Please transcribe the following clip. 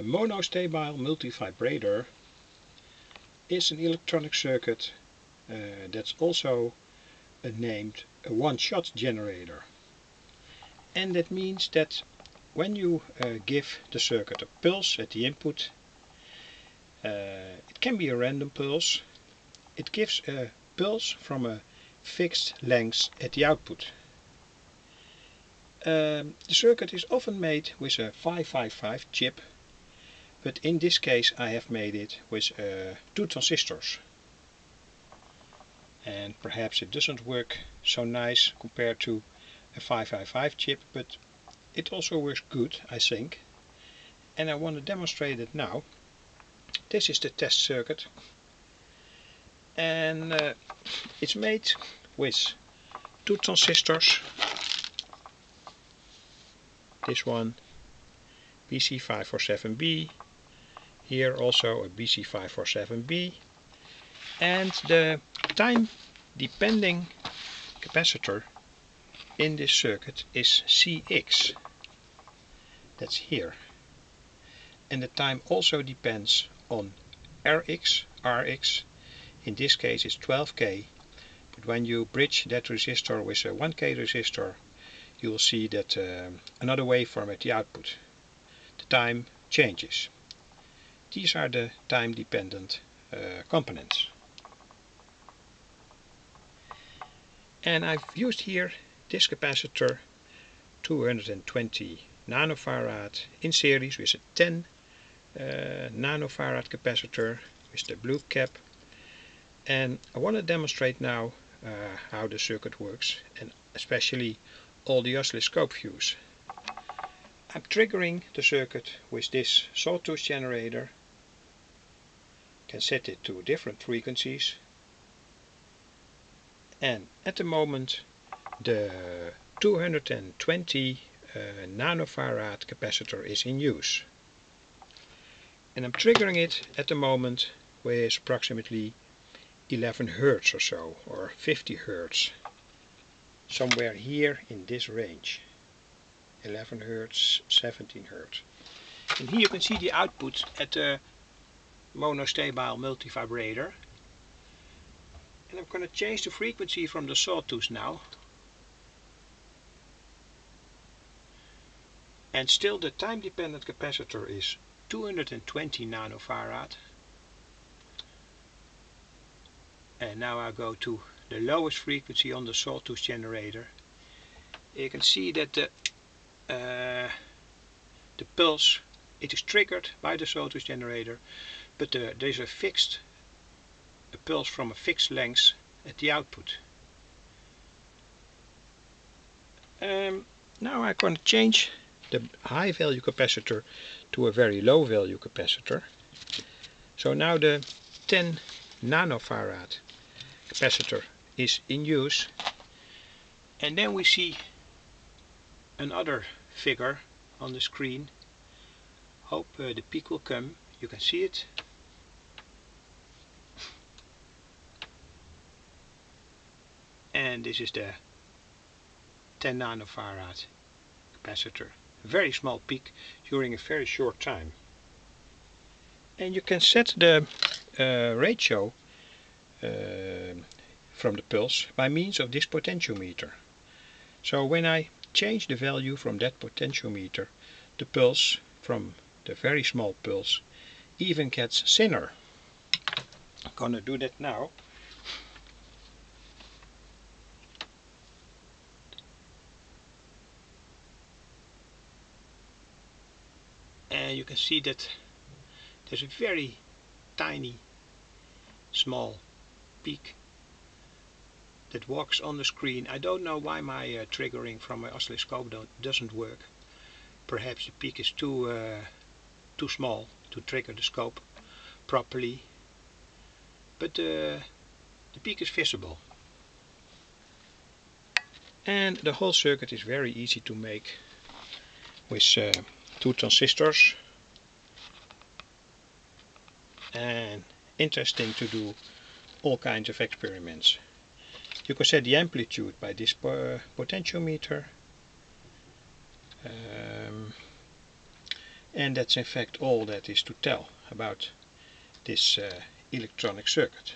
A monostable multivibrator is an electronic circuit uh, that's also named a one-shot generator. And that means that when you uh, give the circuit a pulse at the input, uh, it can be a random pulse, it gives a pulse from a fixed length at the output. Um, the circuit is often made with a 555 chip but in this case I have made it with uh, two transistors. And perhaps it doesn't work so nice compared to a 555 chip but it also works good I think. And I want to demonstrate it now. This is the test circuit. And uh, it's made with two transistors. This one BC547B here also a BC547B and the time depending capacitor in this circuit is CX that's here. And the time also depends on RX, RX in this case it's 12k but when you bridge that resistor with a 1k resistor you will see that uh, another waveform at the output. The time changes. These are the time dependent uh, components. And I've used here this capacitor 220 nanofarad in series with a 10 uh, nanofarad capacitor with the blue cap and I want to demonstrate now uh, how the circuit works and especially all the oscilloscope views. I'm triggering the circuit with this sawtooth generator. Can set it to different frequencies. And at the moment the 220 uh, nanofarad capacitor is in use. And I'm triggering it at the moment with approximately 11 hertz or so, or 50 hertz somewhere here in this range 11 hertz 17 hertz and here you can see the output at the monostable multivibrator. And I'm going to change the frequency from the sawtooth now. And still the time dependent capacitor is 220 nanofarad. And now I go to the lowest frequency on the sawtooth generator. You can see that the uh, the pulse it is triggered by the sawtooth generator but uh, there is a fixed a pulse from a fixed length at the output. Um, now I'm going to change the high value capacitor to a very low value capacitor. So now the 10 nanofarad capacitor is in use and then we see another figure on the screen hope uh, the peak will come. You can see it. And this is the 10 nanofarad capacitor. Very small peak during a very short time. And you can set the uh, ratio uh, from the pulse by means of this potentiometer. So when I change the value from that potentiometer, the pulse from the very small pulse even gets thinner. I'm gonna do that now. And you can see that there's a very tiny small peak that walks on the screen. I don't know why my uh, triggering from my oscilloscope doesn't work. Perhaps the peak is too uh, too small to trigger the scope properly. But uh, the peak is visible. And the whole circuit is very easy to make with uh, two transistors and interesting to do all kinds of experiments. You can set the amplitude by this potentiometer. Um, And that's in fact all that is to tell about this uh, electronic circuit.